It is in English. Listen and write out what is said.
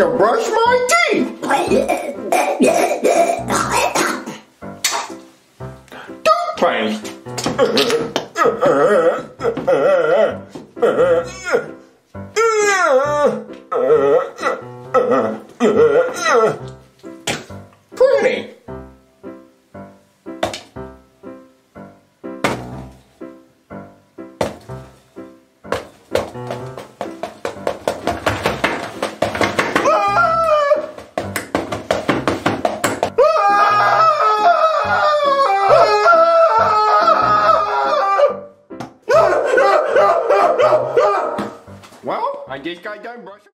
to brush my teeth. Toothpaste. Pruning. Well, I just got done brushing.